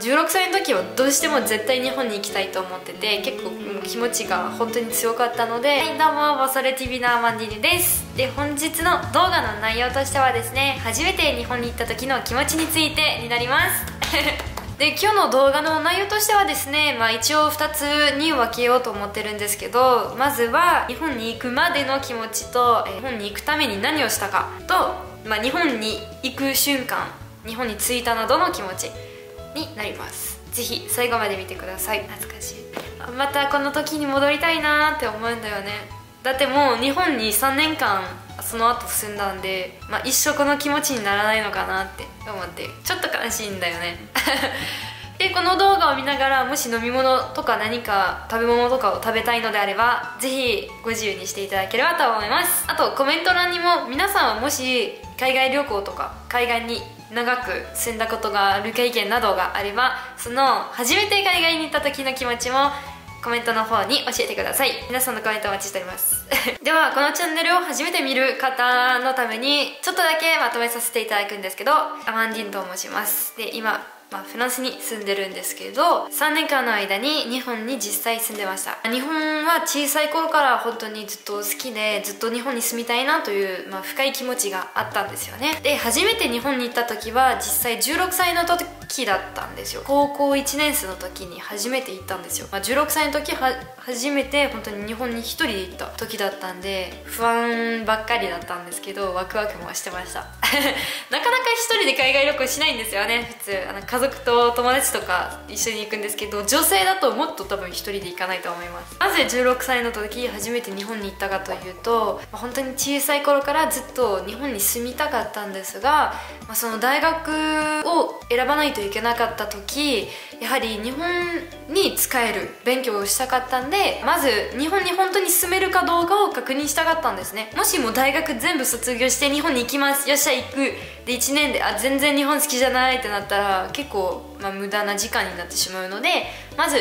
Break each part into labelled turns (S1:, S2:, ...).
S1: 16歳の時はどうしても絶対日本に行きたいと思ってて結構気持ちが本当に強かったのではいどうもボソレ TV のアマンディニです。で本日の動画の内容としてはですね初めて日本に行った時の気持ちについてになります。で今日の動画の内容としてはですね、まあ、一応2つに分けようと思ってるんですけどまずは日本に行くまでの気持ちと日本に行くために何をしたかと、まあ、日本に行く瞬間日本に着いたなどの気持ち。になります。ぜひ最後まで見てください。懐かしい。またこの時に戻りたいなって思うんだよね。だってもう日本に3年間その後住んだんで、まあ、一生この気持ちにならないのかなって思ってちょっと悲しいんだよね。でこの動画を見ながらもし飲み物とか何か食べ物とかを食べたいのであればぜひご自由にしていただければと思います。あとコメント欄にも皆さんはもし海外旅行とか海外に長く住んだことがある経験などがあればその初めて海外に行った時の気持ちもコメントの方に教えてください。皆さんのコメントお待ちしております。ではこのチャンネルを初めて見る方のためにちょっとだけまとめさせていただくんですけどアマンディンと申します。で今まあ、フランスに住んでるんですけど3年間の間に日本に実際住んでました。日本は小さい頃から本当にずっと好きでずっと日本に住みたいなという、まあ、深い気持ちがあったんですよね。で初めて日本に行った時は実際16歳の時だったんですよ。高校1年生の時に初めて行ったんですよ、まあ、16歳の時初めて本当に日本に1人で行った時だったんで不安ばっかりだったんですけどワクワクもしてました。なかなか1人で海外旅行しないんですよね普通。あの族と友達とか一緒に行くんですけど女性だともっと多分1人で行かないと思います。なぜ16歳の時初めて日本に行ったかというと本当に小さい頃からずっと日本に住みたかったんですが、まあ、その大学を選ばないといけなかった時やはり日本に使える勉強をしたかったんでまず日本に本当に住めるかどうかを確認したかったんですね。もしも大学全部卒業して日本に行きますよっしゃ行く。で1年であ全然日本好きじゃないってなったら結構、まあ、無駄な時間になってしまうのでまず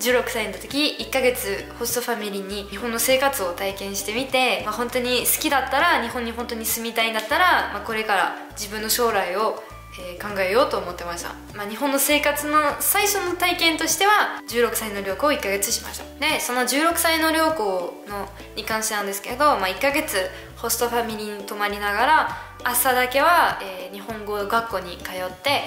S1: 16歳の時1ヶ月ホストファミリーに日本の生活を体験してみて、まあ、本当に好きだったら日本に本当に住みたいんだったら、まあ、これから自分の将来をえー、考えようと思ってました、まあ、日本の生活の最初の体験としては16歳の旅行を1ヶ月しました。でその16歳の旅行のに関してなんですけど、まあ、1ヶ月ホストファミリーに泊まりながら朝だけは、えー、日本語学校に通って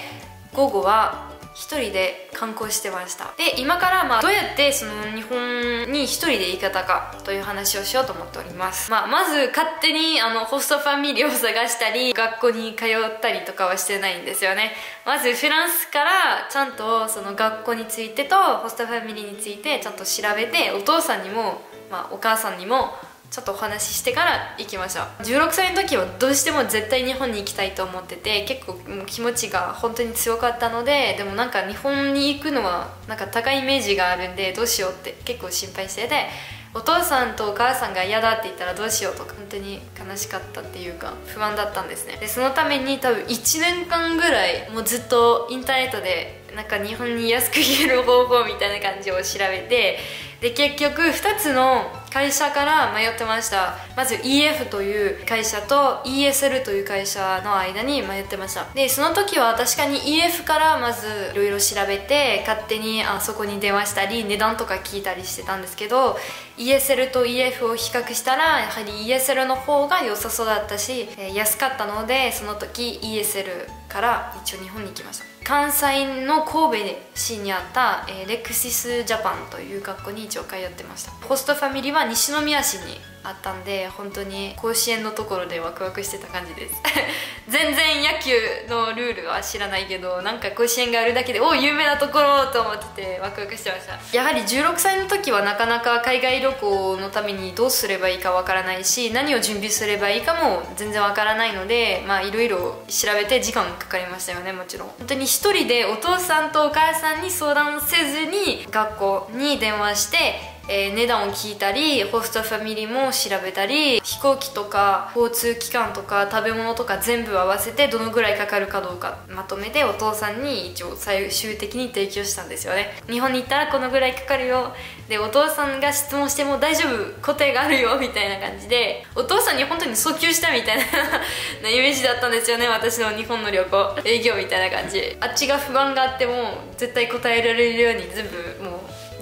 S1: 午後は一人で観光してました。で今からまあどうやってその日本に一人で行き方かという話をしようと思っております、まあ、まず勝手にあのホストファミリーを探したり学校に通ったりとかはしてないんですよね。まずフランスからちゃんとその学校についてとホストファミリーについてちゃんと調べてお父さんにも、まあ、お母さんにもちょっとお話ししてから行きましょう。16歳の時はどうしても絶対日本に行きたいと思ってて結構気持ちが本当に強かったのででもなんか日本に行くのはなんか高いイメージがあるんでどうしようって結構心配しててお父さんとお母さんが嫌だって言ったらどうしようとか本当に悲しかったっていうか不安だったんですね。でそのために多分1年間ぐらいもうずっとインターネットでなんか日本に安く行ける方法みたいな感じを調べてで結局2つの会社から迷ってました。まず EF という会社と ESL という会社の間に迷ってました。でその時は確かに EF からまずいろいろ調べて勝手にあそこに電話したり値段とか聞いたりしてたんですけど ESL と EF を比較したらやはり ESL の方が良さそうだったし安かったのでその時 ESL から一応日本に行きました。関西の神戸市にあった、え、レクシスジャパンという学校にに町会やってました。ホストファミリーは西宮市にあったんで本当に甲子園のところでワクワクしてた感じです。全然野球のルールは知らないけどなんか甲子園があるだけでお有名なところと思っててワクワクしてました。やはり16歳の時はなかなか海外旅行のためにどうすればいいかわからないし何を準備すればいいかも全然わからないのでまあいろいろ調べて時間かかりましたよねもちろん。本当に一人でお父さんとお母さんに相談せずに学校に電話してえー、値段を聞いたりホストファミリーも調べたり飛行機とか交通機関とか食べ物とか全部合わせてどのぐらいかかるかどうかまとめてお父さんに一応最終的に提供したんですよね。日本に行ったらこのぐらいかかるよ。でお父さんが質問しても大丈夫答えがあるよ。みたいな感じでお父さんに本当に訴求したみたい なイメージだったんですよね。私の日本の旅行営業みたいな感じあっちが不安があっても絶対答えられるように全部もう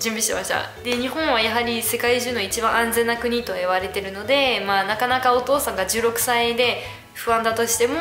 S1: 準備しました。で日本はやはり世界中の一番安全な国と言われてるので、まあ、なかなかお父さんが16歳で不安だとしても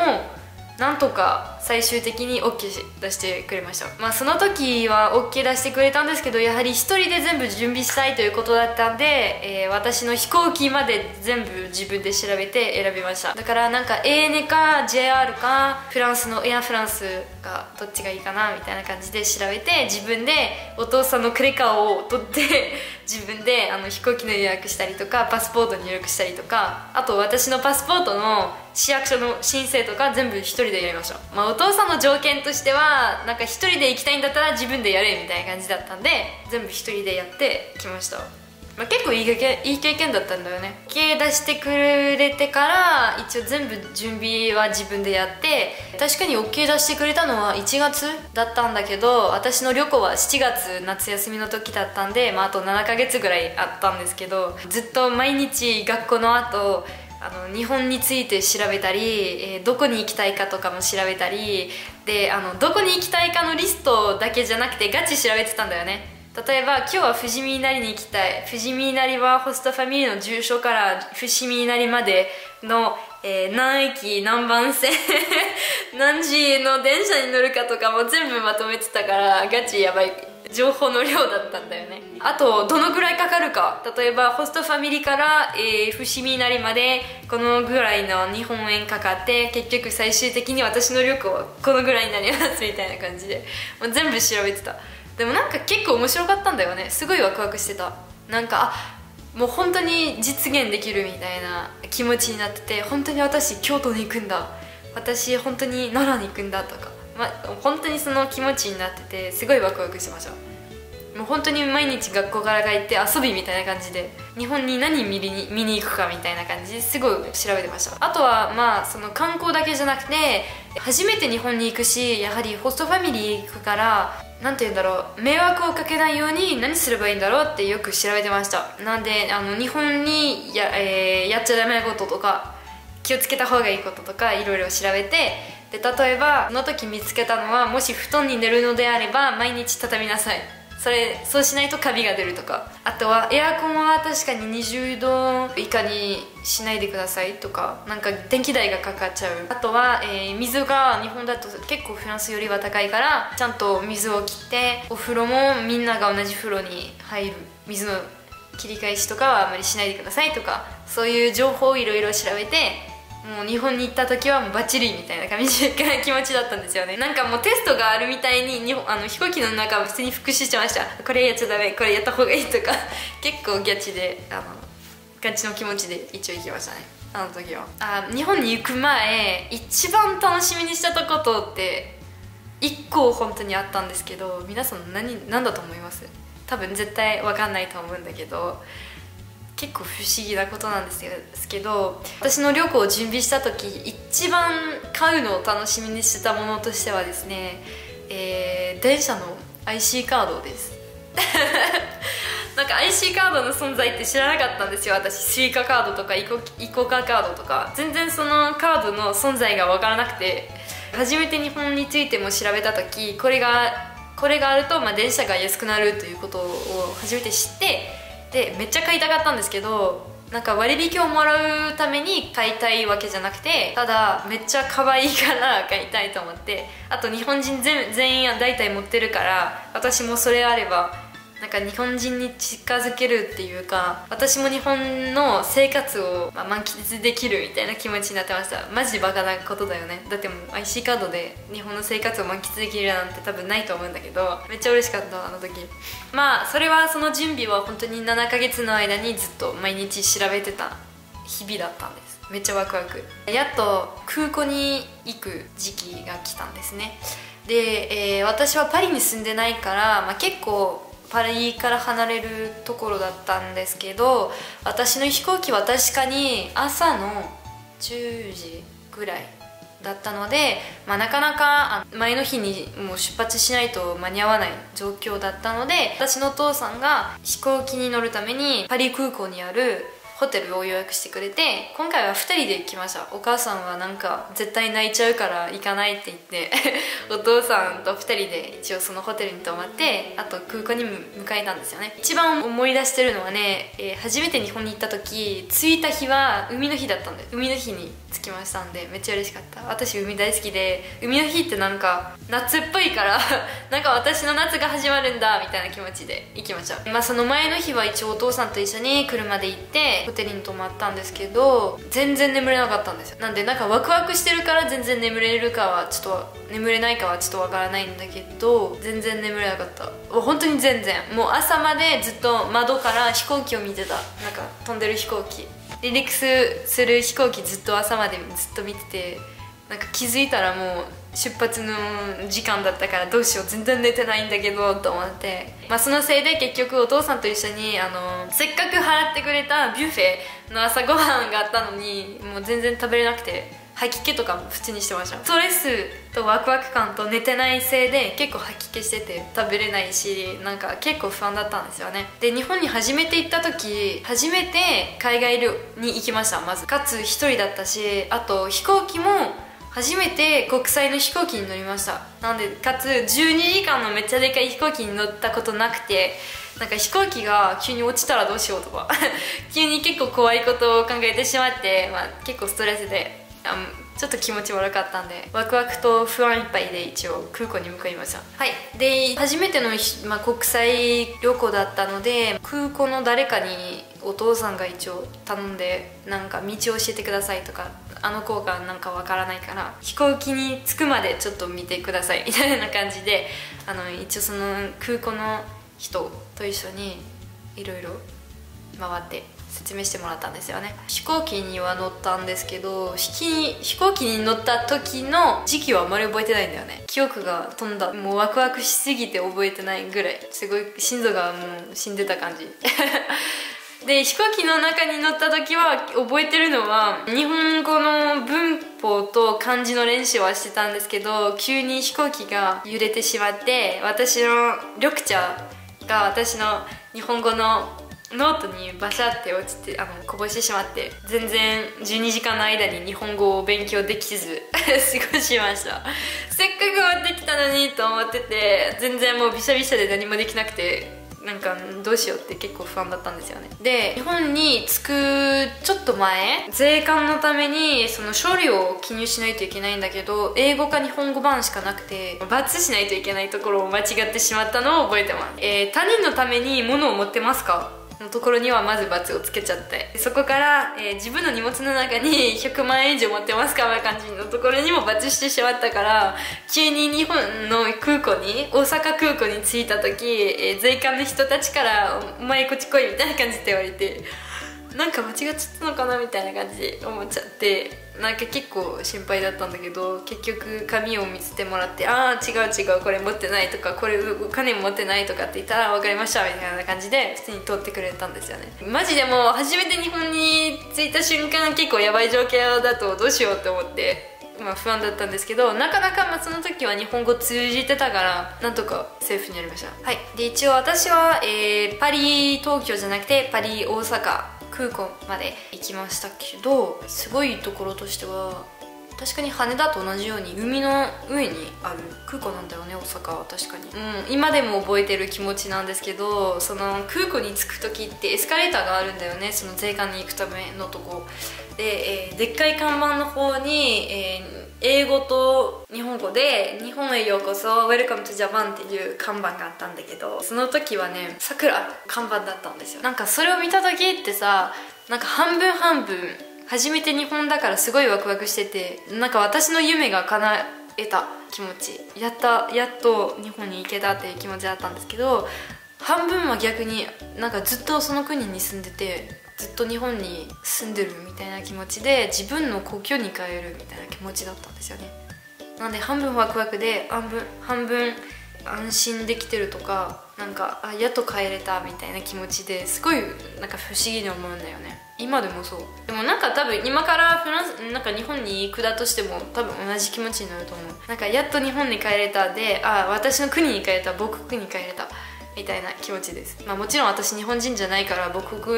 S1: なんとか最終的に OK 出してくれました。まあその時は OK 出してくれたんですけどやはり1人で全部準備したいということだったんで、えー、私の飛行機まで全部自分で調べて選びました。だからなんか ANA か JR かフランスのエアフランスがどっちがいいかなみたいな感じで調べて自分でお父さんのクレカを取って 自分であの飛行機の予約したりとかパスポート入力したりとかあと私のパスポートの市役所の申請とか全部1人でやりました、まあ、お父さんの条件としてはなんか1人で行きたいんだったら自分でやれみたいな感じだったんで全部1人でやってきました。まあ、結構いい経験いい経験だったんだよね。OK 出してくれてから一応全部準備は自分でやって確かに OK 出してくれたのは1月だったんだけど私の旅行は7月夏休みの時だったんで、まあ、あと7ヶ月ぐらいあったんですけどずっと毎日学校の後あの日本について調べたり、えー、どこに行きたいかとかも調べたりであのどこに行きたいかのリストだけじゃなくてガチ調べてたんだよね。例えば今日は富士見稲荷に行きたい。富士見稲荷はホストファミリーの住所から富士見稲荷までの、えー、何駅何番線 何時の電車に乗るかとかも全部まとめてたからガチやばい。情報の量だったんだよね。あとどのぐらいかかるか。例えばホストファミリーから、えー、伏見稲荷までこのぐらいの日本円かかって結局最終的に私の旅行はこのぐらいになりますみたいな感じで。もう全部調べてた。でもなんか結構面白かったんだよね。すごいワクワクしてた。なんかあもう本当に実現できるみたいな気持ちになってて本当に私京都に行くんだ。私本当に奈良に行くんだとか、まあ、本当にその気持ちになっててすごいワクワクしましたもう本当に毎日学校から帰って遊びみたいな感じで日本に何見に見に行くかみたいな感じですごい調べてました。あとはまあその観光だけじゃなくて初めて日本に行くしやはりホストファミリー行くから何て言うんだろう迷惑をかけないように何すればいいんだろうってよく調べてました。なんであの日本にや,、えー、やっちゃダメなこととか気をつけた方がいいこととかいろいろ調べてで例えばその時見つけたのはもし布団に寝るのであれば毎日畳みなさい。それそうしないとカビが出るとか。あとはエアコンは確かに20度以下にしないでくださいとか。なんか電気代がかかっちゃう。あとは、えー、水が日本だと結構フランスよりは高いからちゃんと水を切ってお風呂もみんなが同じ風呂に入る。水の切り返しとかはあまりしないでくださいとか。そういう情報をいろいろ調べてもう日本に行った時はもうバッチリみたいな感じ気持ちだったんですよね。なんかもうテストがあるみたいに日本あの飛行機の中は普通に復習してました。これやっちゃダメこれやった方がいいとか。結構ギャチであのガチの気持ちで一応行きましたね。あの時は。あ日本に行く前一番楽しみにしたとことって1個本当にあったんですけど皆さん何何だと思います？多分絶対分かんないと思うんだけど。結構不思議なことなんですけど私の旅行を準備した時一番買うのを楽しみにしてたものとしてはですね、えー、電車の IC カードです。なんか IC カードの存在って知らなかったんですよ。私スイカカードとかイコイコカカードとか。全然そのカードの存在が分からなくて。初めて日本についても調べた時これがこれがあると、まあ、電車が安くなるということを初めて知ってでめっちゃ買いたかったんですけどなんか割引をもらうために買いたいわけじゃなくてただめっちゃ可愛いから 買いたいと思ってあと日本人全員は大体持ってるから私もそれあればなんか日本人に近づけるっていうか私も日本の生活をま満喫できるみたいな気持ちになってました。マジバカなことだよね。だってもう IC カードで日本の生活を満喫できるなんて多分ないと思うんだけどめっちゃ嬉しかったあの時。まあそれはその準備は本当に7ヶ月の間にずっと毎日調べてた日々だったんです。めっちゃワクワク。やっと空港に行く時期が来たんですね。で、えー、私はパリに住んでないから、まあ、結構パリから離れるところだったんですけど私の飛行機は確かに朝の10時ぐらいだったので、まあ、なかなか前の日にもう出発しないと間に合わない状況だったので私のお父さんが飛行機に乗るためにパリ空港にあるホテルを予約してくれて今回は2人で行きました。お母さんはなんか絶対泣いちゃうから行かないって言ってお父さんと2人で一応そのホテルに泊まってあと空港に迎えたんですよね。一番思い出してるのはね、えー、初めて日本に行った時着いた日は海の日だったんで海の日に着きましたんでめっちゃ嬉しかった。私海大好きで海の日ってなんか夏っぽいから なんか私の夏が始まるんだみたいな気持ちで行きました。まあその前の日は一応お父さんと一緒に車で行ってテルに泊まったんですけど全然眠れなかったんですよ。なんでなんかワクワクしてるから全然眠れるかはちょっと眠れないかはちょっとわからないんだけど全然眠れなかった。本当に全然。もう朝までずっと窓から飛行機を見てた。なんか飛んでる飛行機。離陸する飛行機ずっと朝までずっと見ててなんか気づいたらもう出発の時間だったからどうしよう全然寝てないんだけどと思って、まあ、そのせいで結局お父さんと一緒にあのせっかく払ってくれたビュッフェの朝ごはんがあったのにもう全然食べれなくて吐き気とかも普通にしてました。ストレスとワクワク感と寝てないせいで結構吐き気してて食べれないしなんか結構不安だったんですよね。で日本に初めて行った時初めて海外旅に行きました。まずかつ1人だったしあと飛行機も初めて国際の飛行機に乗りました。なんでかつ12時間のめっちゃでかい飛行機に乗ったことなくてなんか飛行機が急に落ちたらどうしようとか 急に結構怖いことを考えてしまって、まあ、結構ストレスでちょっと気持ち悪かったんでワクワクと不安いっぱいで一応空港に向かいました。はい。で初めての、まあ、国際旅行だったので空港の誰かにお父さんが一応頼んでなんか道を教えてくださいとかあの子がなんかわからないから飛行機に着くまでちょっと見てください みたいな感じであの一応その空港の人と一緒にいろいろ回って説明してもらったんですよね。飛行機には乗ったんですけど飛行機に乗った時の時期はあまり覚えてないんだよね。記憶が飛んだもうワクワクしすぎて覚えてないぐらいすごい心臓がもう死んでた感じ。で飛行機の中に乗った時は覚えてるのは日本語の文法と漢字の練習はしてたんですけど急に飛行機が揺れてしまって私の緑茶が私の日本語のノートにバシャって落ちてあのこぼしてしまって全然12時間の間に日本語を勉強できず 過ごしました。せっかく持ってきたのにと思ってて全然もうびしゃびしゃで何もできなくてなんかどうしようって結構不安だったんですよね。で日本に着くちょっと前税関のためにその処理を記入しないといけないんだけど英語か日本語版しかなくてバツしないといけないところを間違ってしまったのを覚えてます、えー、他人のために物を持ってますか？のところにはまず罰をつけちゃって。そこから、えー、自分の荷物の中に100万円以上持ってますかみたいな感じのところにも罰してしまったから急に日本の空港に大阪空港に着いた時、えー、税関の人たちから「お前こっち来い」みたいな感じって言われてなんか間違っちゃったのかなみたいな感じで思っちゃって。なんか結構心配だったんだけど結局紙を見せてもらって「ああ違う違うこれ持ってない」とか「これお金持ってない」とかって言ったら「分かりました」みたいな感じで普通に通ってくれたんですよね。マジでもう初めて日本に着いた瞬間結構やばい状況だとどうしようって思ってまあ、不安だったんですけどなかなかまあその時は日本語通じてたからなんとかセーフになりました。はい。で一応私は、えー、パリ東京じゃなくてパリ大阪空港まで行きましたけどすごいところとしては確かに羽田と同じように海の上にある空港なんだよね大阪は。確かに、うん、今でも覚えてる気持ちなんですけどその空港に着く時ってエスカレーターがあるんだよねその税関に行くためのとこ。で、えー、でっかい看板の方に、えー英語と日本語で「日本へようこそ Welcome to Japan」っていう看板があったんだけどその時はね桜看板だったんですよ。なんかそれを見た時ってさなんか半分半分初めて日本だからすごいワクワクしててなんか私の夢が叶えた気持ち。やったやっと日本に行けたっていう気持ちだったんですけど半分は逆になんかずっとその国に住んでてずっと日本に住んでるみたいな気持ちで自分の故郷に帰るみたいな気持ちだったんですよね。なんで半分ワクワクで半分半分安心できてるとかなんかあやっと帰れたみたいな気持ちですごいなんか不思議に思うんだよね。今でもそう。でもなんか多分今からフランスなんか日本に行くだとしても多分同じ気持ちになると思う。なんかやっと日本に帰れたであ私の国に帰れた母国に帰れた。みたいな気持ちです、まあ、もちろん私日本人じゃないから母国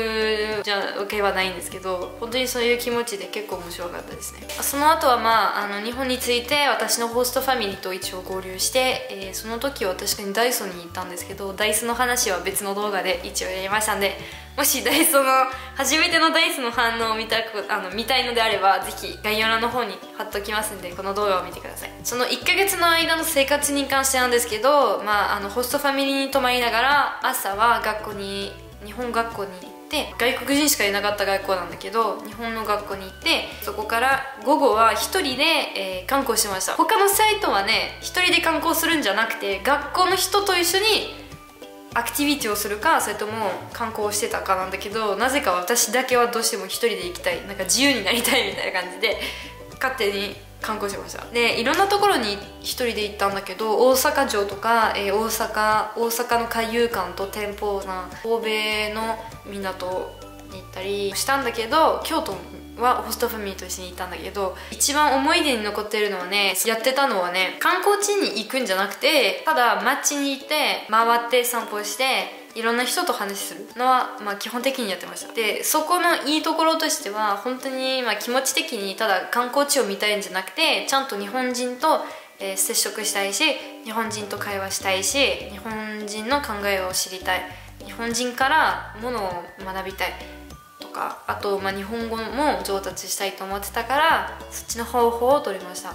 S1: じゃわけはないんですけど本当にそういう気持ちで結構面白かったですね。その後はまああの日本について私のホストファミリーと一応合流して、えー、その時は確かにダイソーに行ったんですけどダイスの話は別の動画で一応やりましたんでもしダイソーの初めてのダイスの反応を見たくあの見たいのであればぜひ概要欄の方に貼っときますんでこの動画を見てください。その1ヶ月の間の生活に関してなんですけど、まあ、あのホストファミリーに泊まりながら朝は学校に日本学校に行って外国人しかいなかった学校なんだけど日本の学校に行ってそこから午後は1人で、えー、観光しました。他のサイトはね1人で観光するんじゃなくて学校の人と一緒にアクティビティをするかそれとも観光してたかなんだけどなぜか私だけはどうしても一人で行きたい。なんか自由になりたいみたいな感じで勝手に観光しました。でいろんなところに一人で行ったんだけど大阪城とか、えー、大阪大阪の海遊館と天保な神戸の港に行ったりしたんだけど京都はホストファミリーと一緒に行ったんだけど一番思い出に残ってるのはねやってたのはね観光地に行くんじゃなくてただ街に行って回って散歩していろんな人と話するのは、まあ、基本的にやってました。でそこのいいところとしては本当にま気持ち的にただ観光地を見たいんじゃなくてちゃんと日本人と、え、接触したいし日本人と会話したいし日本人の考えを知りたい。日本人からものを学びたい。とかあと、まあ、日本語も上達したいと思ってたからそっちの方法を取りました。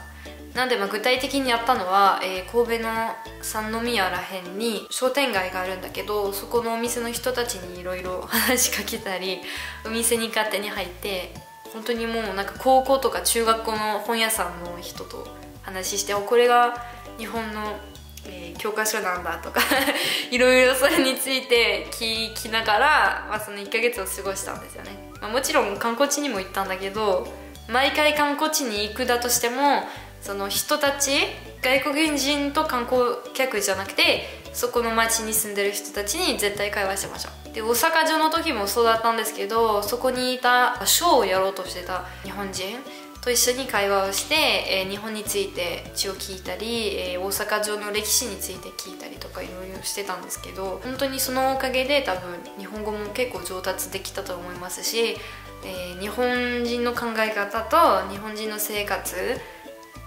S1: なんで、ま、具体的にやったのは、えー、神戸の三宮らへんに商店街があるんだけどそこのお店の人たちにいろいろ話しかけたり お店に勝手に入って本当にもうなんか高校とか中学校の本屋さんの人と話してこれが日本のえー、教科書なんだとか いろいろそれについて聞きながら、まあ、その1ヶ月を過ごしたんですよね、まあ、もちろん観光地にも行ったんだけど毎回観光地に行くだとしてもその人たち外国人と観光客じゃなくてそこの町に住んでる人たちに絶対会話しましたで大阪城の時もそうだったんですけどそこにいたショーをやろうとしてた日本人と一緒に会話をして、えー、日本について血を聞いたり、えー、大阪城の歴史について聞いたりとかいろいろしてたんですけど本当にそのおかげで多分日本語も結構上達できたと思いますし、えー、日本人の考え方と日本人の生活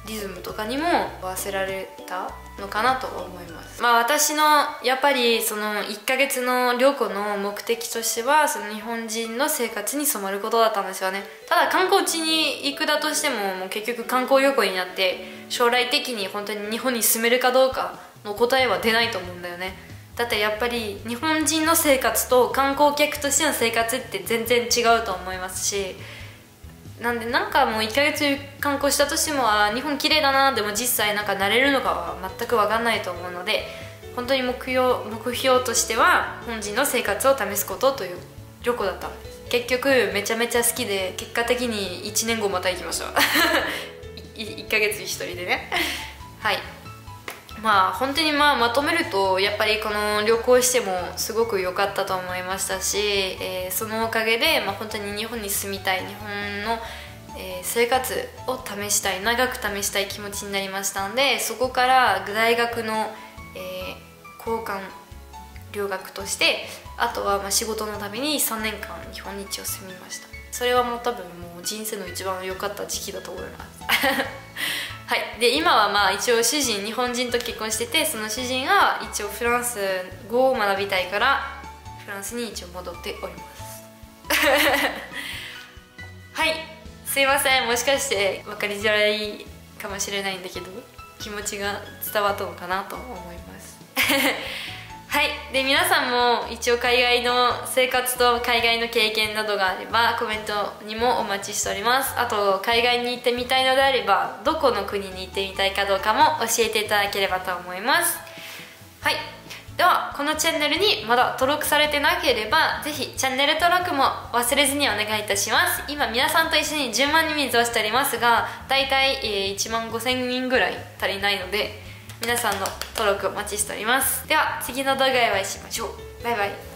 S1: リズムとかにも合わせられたのかなと思います。まあ私のやっぱりその1ヶ月の旅行の目的としてはその日本人の生活に染まることだったんですよね。ただ観光地に行くだとしてももう結局観光旅行になって将来的に本当に日本に住めるかどうかの答えは出ないと思うんだよね。だってやっぱり日本人の生活と観光客としての生活って全然違うと思いますしなんでなんかもう1ヶ月観光したとしてもあ日本綺麗だなでも実際なんか慣れるのかは全く分かんないと思うので本当に目標目標としては本人の生活を試すことという旅行だった。結局めちゃめちゃ好きで結果的に1年後また行きました。1ヶ月1人でね。はい。まあ本当にまあまとめるとやっぱりこの旅行してもすごく良かったと思いましたし、えー、そのおかげで、まあ、本当に日本に住みたい日本の、え、生活を試したい長く試したい気持ちになりましたんでそこから大学の、えー、交換留学としてあとはまあ仕事のために3年間日本に一応住みました。それはもう多分もう人生の一番良かった時期だと思います。はい。で今はまあ一応主人日本人と結婚しててその主人は一応フランス語を学びたいからフランスに一応戻っております。はい。すいません。もしかして分かりづらいかもしれないんだけど気持ちが伝わったのかなと思います。はい。で皆さんも一応海外の生活と海外の経験などがあればコメントにもお待ちしております。あと海外に行ってみたいのであればどこの国に行ってみたいかどうかも教えていただければと思います。はい。ではこのチャンネルにまだ登録されてなければぜひチャンネル登録も忘れずにお願いいたします。今皆さんと一緒に10万人水をしておりますが大体、えー、1万5000人ぐらい足りないので皆さんの登録お待ちしております。では次の動画でお会いしましょう。バイバイ。